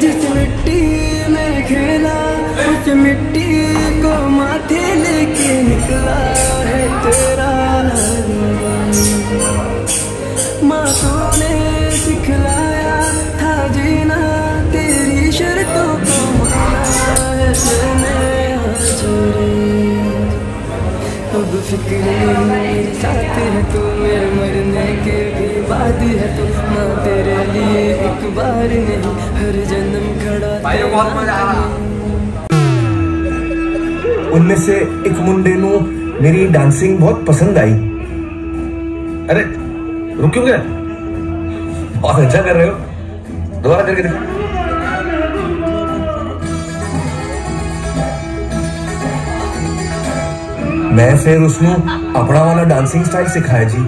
जिस मिट्टी में खेला, उस मिट्टी को माथे लेके निकला है तेरा माँ तूने सिखलाया था जीना, तेरी शर्तों को है अब फ़िक्र मेरे साथ है तू, मेरे मरने के भी बाद है तू, माँ तेरे लिए एतबार नहीं हर जन्म खड़ा भाई बहुत मज़ा आ रहा। उनमें से एक मुंडे नो मेरी डांसिंग बहुत पसंद आई। अरे रुक क्यों गया? बहुत अच्छा कर रहे हो। दोबारा करके देखो। मैं फिर उसको अपना वाला डांसिंग स्टाइल सिखाया जी।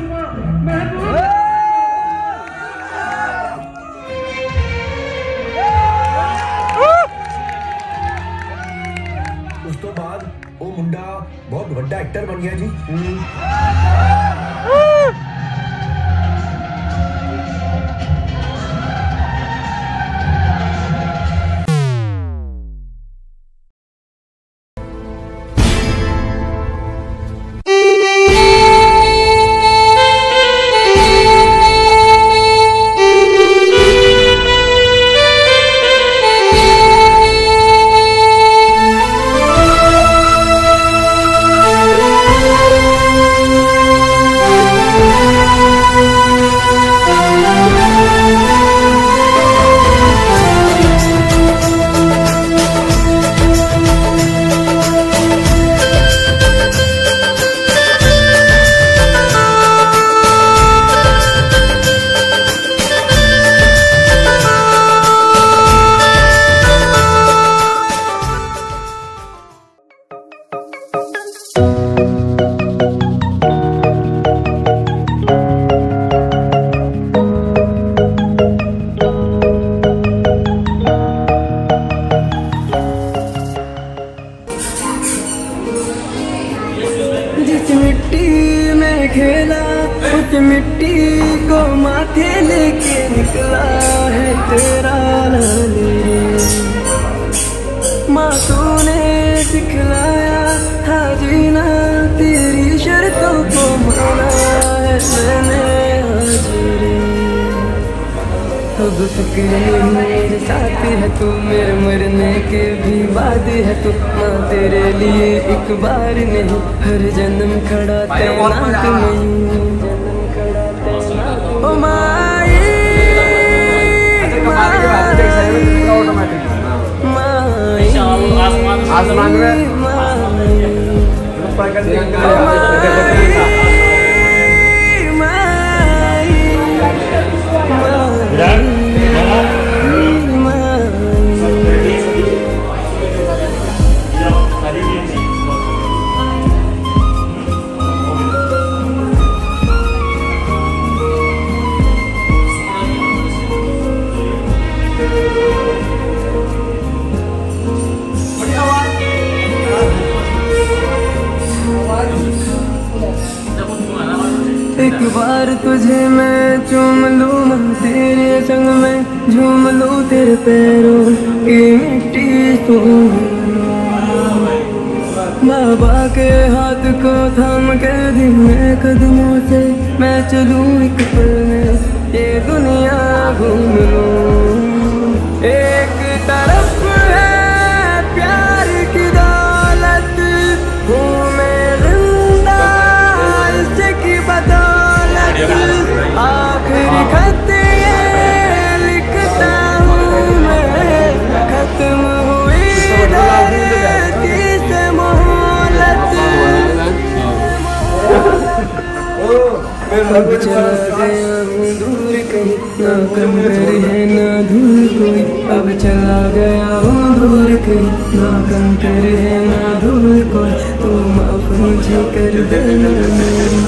ਤੋਂ ਬਾਅਦ ਉਹ ਮੁੰਡਾ ਬਹੁਤ ਵੱਡਾ ਐਕਟਰ ਬਣ ਗਿਆ ਜੀ जिस मिट्टी में खेला उस मिट्टी को माथे लेके निकला है तेरा लाले अब फ़िक्र नहीं मेरे साथ है तू मेरे मरने के भी बाद है तू माँ तेरे लिए एक बार नहीं हर जन्म खड़ा तैनात नहीं। ओ माई माई माई। Yeah. एक बार तुझे मैं चूम लूँ मैं तेरे संग में झूम लूँ, तेरे पैरों की मिट्टी लूँ। बाबा के हाथ को थाम के धीमे कदमों से मैं चलूँ एक पल में, ये दुनिया घूम लूँ एक तरफ़ अब चला दूर कहीं ना कंकर है ना धूल कोई अब चला गया हूँ दूर कहीं ना कंकर है ना धूल कोई तो माफ़ मुझे कर देना मेरी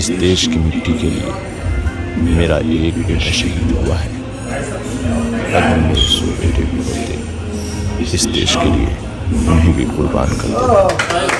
इस देश की मिट्टी के लिए मेरा एक बेटा शहीद हुआ है। अगर मेरे सो बेटे भी होते इस देश के लिए उन्हें भी कुर्बान कर दो